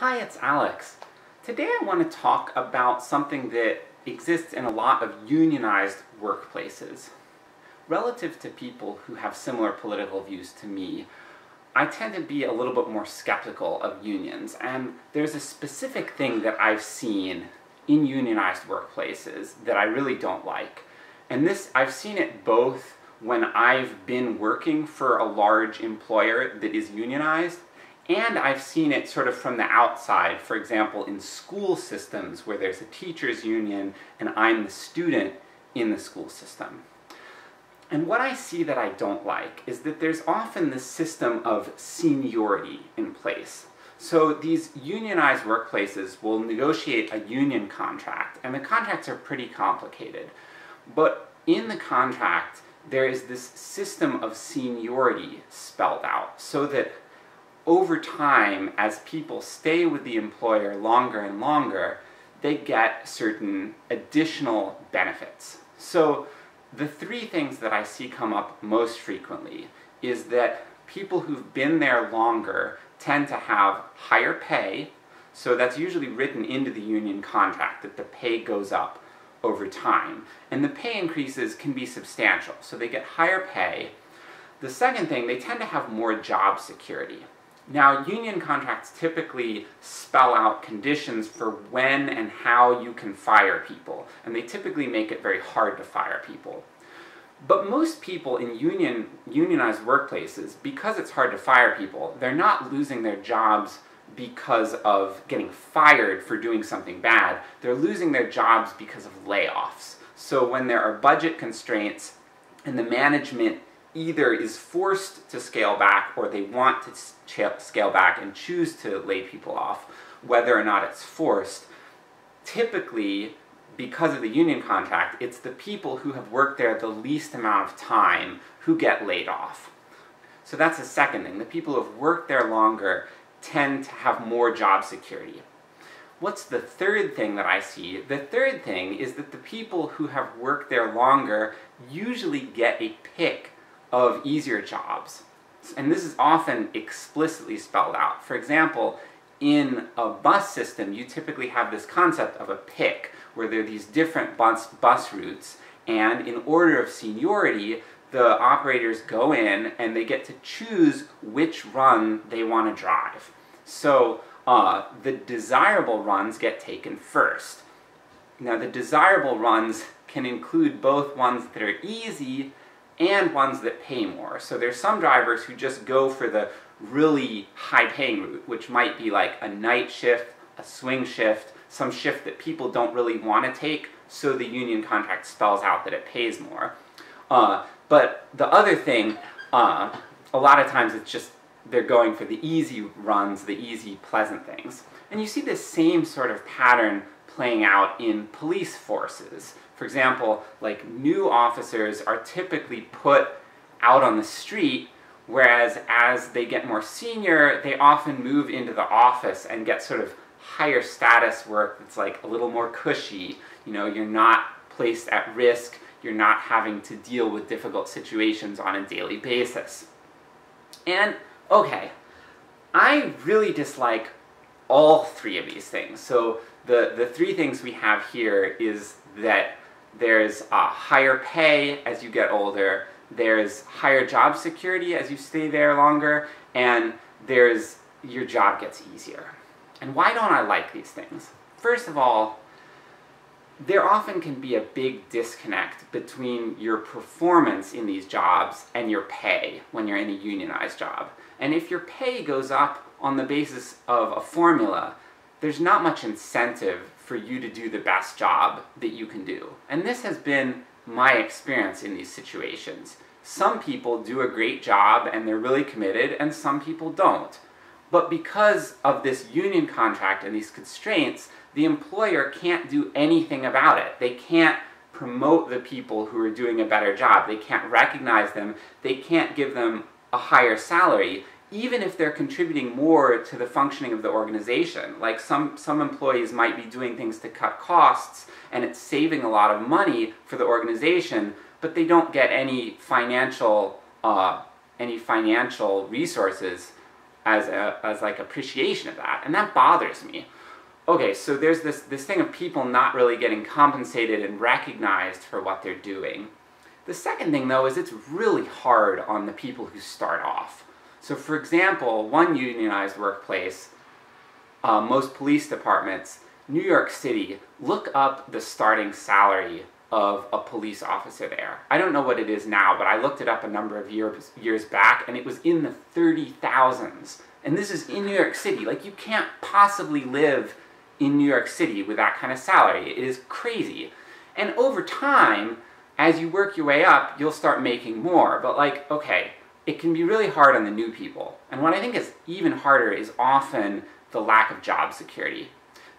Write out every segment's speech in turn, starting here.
Hi, it's Alex. Today I want to talk about something that exists in a lot of unionized workplaces. Relative to people who have similar political views to me, I tend to be a little bit more skeptical of unions, and there's a specific thing that I've seen in unionized workplaces that I really don't like. And this, I've seen it both when I've been working for a large employer that is unionized, and I've seen it sort of from the outside, for example, in school systems where there's a teachers union and I'm the student in the school system. And what I see that I don't like is that there's often this system of seniority in place. So these unionized workplaces will negotiate a union contract, and the contracts are pretty complicated. But in the contract, there is this system of seniority spelled out, so that over time, as people stay with the employer longer and longer, they get certain additional benefits. So the three things that I see come up most frequently is that people who've been there longer tend to have higher pay, so that's usually written into the union contract that the pay goes up over time. And the pay increases can be substantial, so they get higher pay. The second thing, they tend to have more job security. Now, union contracts typically spell out conditions for when and how you can fire people, and they typically make it very hard to fire people. But most people in union, unionized workplaces, because it's hard to fire people, they're not losing their jobs because of getting fired for doing something bad. They're losing their jobs because of layoffs. So when there are budget constraints and the management either is forced to scale back or they want to scale back and choose to lay people off, whether or not it's forced, typically, because of the union contract, it's the people who have worked there the least amount of time who get laid off. So that's the second thing. The people who have worked there longer tend to have more job security. What's the third thing that I see? The third thing is that the people who have worked there longer usually get a pick of easier jobs. And this is often explicitly spelled out. For example, in a bus system, you typically have this concept of a pick, where there are these different bus, bus routes, and in order of seniority, the operators go in and they get to choose which run they want to drive. So uh, the desirable runs get taken first. Now the desirable runs can include both ones that are easy and ones that pay more. So there's some drivers who just go for the really high-paying route, which might be like a night shift, a swing shift, some shift that people don't really want to take, so the union contract spells out that it pays more. Uh, but the other thing, uh, a lot of times it's just they're going for the easy runs, the easy, pleasant things. And you see this same sort of pattern playing out in police forces. For example, like new officers are typically put out on the street, whereas as they get more senior, they often move into the office and get sort of higher status work that's like a little more cushy. You know, you're not placed at risk, you're not having to deal with difficult situations on a daily basis. And, okay, I really dislike all three of these things. So the, the three things we have here is that there's uh, higher pay as you get older, there's higher job security as you stay there longer, and there's your job gets easier. And why don't I like these things? First of all, there often can be a big disconnect between your performance in these jobs and your pay when you're in a unionized job. And if your pay goes up on the basis of a formula, there's not much incentive for you to do the best job that you can do. And this has been my experience in these situations. Some people do a great job and they're really committed, and some people don't. But because of this union contract and these constraints, the employer can't do anything about it. They can't promote the people who are doing a better job. They can't recognize them. They can't give them a higher salary even if they're contributing more to the functioning of the organization. Like some, some employees might be doing things to cut costs, and it's saving a lot of money for the organization, but they don't get any financial, uh, any financial resources as a, as like appreciation of that, and that bothers me. Okay, so there's this, this thing of people not really getting compensated and recognized for what they're doing. The second thing though is it's really hard on the people who start off. So for example, one unionized workplace, uh, most police departments, New York City, look up the starting salary of a police officer there. I don't know what it is now, but I looked it up a number of years, years back, and it was in the 30,000s. And this is in New York City. Like, you can't possibly live in New York City with that kind of salary. It is crazy. And over time, as you work your way up, you'll start making more. But like, okay, it can be really hard on the new people. And what I think is even harder is often the lack of job security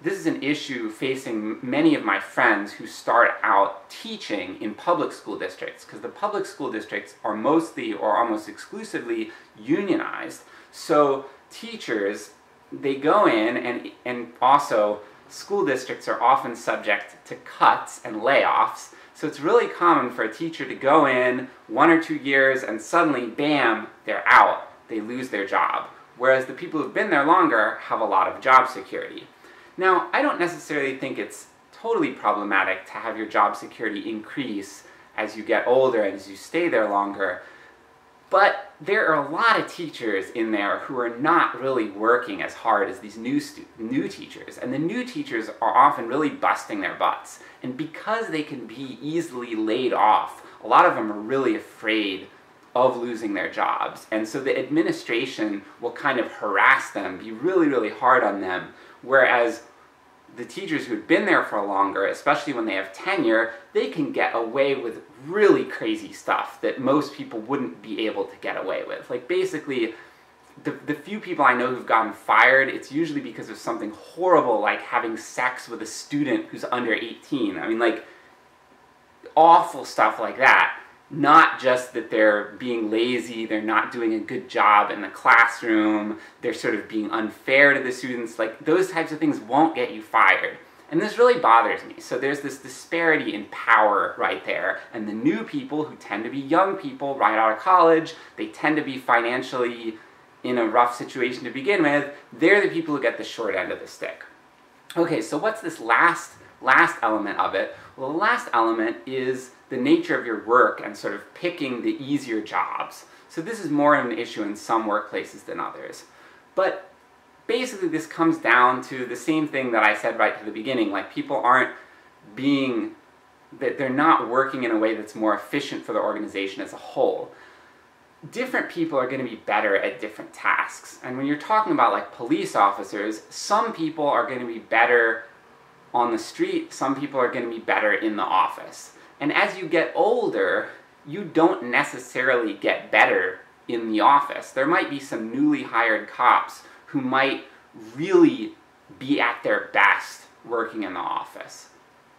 this is an issue facing many of my friends who start out teaching in public school districts, because the public school districts are mostly or almost exclusively unionized. So teachers, they go in and, and also school districts are often subject to cuts and layoffs. So it's really common for a teacher to go in one or two years and suddenly, bam, they're out. They lose their job. Whereas the people who've been there longer have a lot of job security. Now, I don't necessarily think it's totally problematic to have your job security increase as you get older and as you stay there longer, but there are a lot of teachers in there who are not really working as hard as these new new teachers, and the new teachers are often really busting their butts. And because they can be easily laid off, a lot of them are really afraid of losing their jobs. And so the administration will kind of harass them, be really, really hard on them, whereas the teachers who've been there for longer, especially when they have tenure, they can get away with really crazy stuff that most people wouldn't be able to get away with. Like basically, the, the few people I know who've gotten fired, it's usually because of something horrible like having sex with a student who's under 18. I mean like, awful stuff like that not just that they're being lazy, they're not doing a good job in the classroom, they're sort of being unfair to the students, like those types of things won't get you fired. And this really bothers me. So there's this disparity in power right there. And the new people, who tend to be young people right out of college, they tend to be financially in a rough situation to begin with, they're the people who get the short end of the stick. Okay, so what's this last, last element of it? Well, the last element is the nature of your work and sort of picking the easier jobs. So this is more of an issue in some workplaces than others. But basically this comes down to the same thing that I said right to the beginning, like people aren't being, that they're not working in a way that's more efficient for the organization as a whole. Different people are going to be better at different tasks. And when you're talking about like police officers, some people are going to be better on the street, some people are going to be better in the office. And as you get older, you don't necessarily get better in the office. There might be some newly hired cops who might really be at their best working in the office.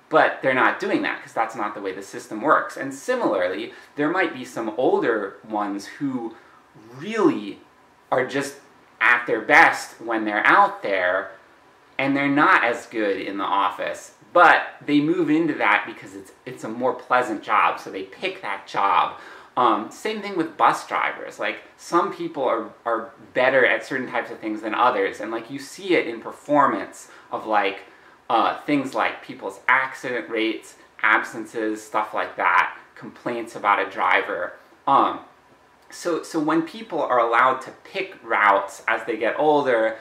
But they're not doing that because that's not the way the system works. And similarly, there might be some older ones who really are just at their best when they're out there and they're not as good in the office but they move into that because it's, it's a more pleasant job, so they pick that job. Um, same thing with bus drivers. Like, some people are, are better at certain types of things than others, and like you see it in performance of like uh, things like people's accident rates, absences, stuff like that, complaints about a driver. Um, so, so when people are allowed to pick routes as they get older,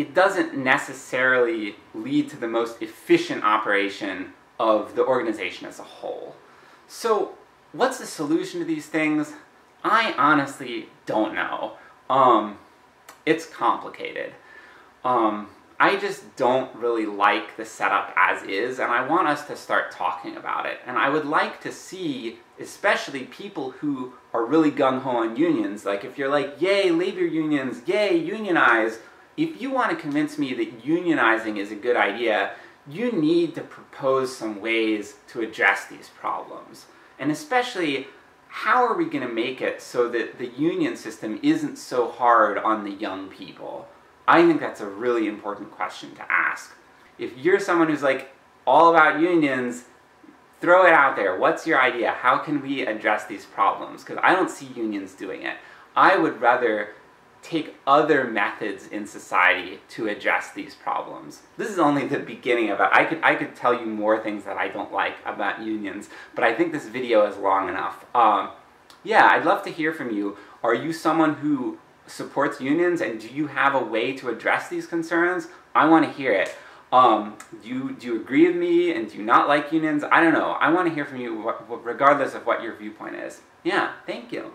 it doesn't necessarily lead to the most efficient operation of the organization as a whole. So, what's the solution to these things? I honestly don't know. Um, it's complicated. Um, I just don't really like the setup as is, and I want us to start talking about it. And I would like to see, especially people who are really gung ho on unions, like if you're like, yay, labor unions, yay, unionize, if you want to convince me that unionizing is a good idea, you need to propose some ways to address these problems. And especially, how are we going to make it so that the union system isn't so hard on the young people? I think that's a really important question to ask. If you're someone who's like all about unions, throw it out there. What's your idea? How can we address these problems? Because I don't see unions doing it. I would rather take other methods in society to address these problems. This is only the beginning of it. I could, I could tell you more things that I don't like about unions, but I think this video is long enough. Um, yeah, I'd love to hear from you. Are you someone who supports unions and do you have a way to address these concerns? I want to hear it. Um, do, you, do you agree with me and do you not like unions? I don't know. I want to hear from you regardless of what your viewpoint is. Yeah, thank you.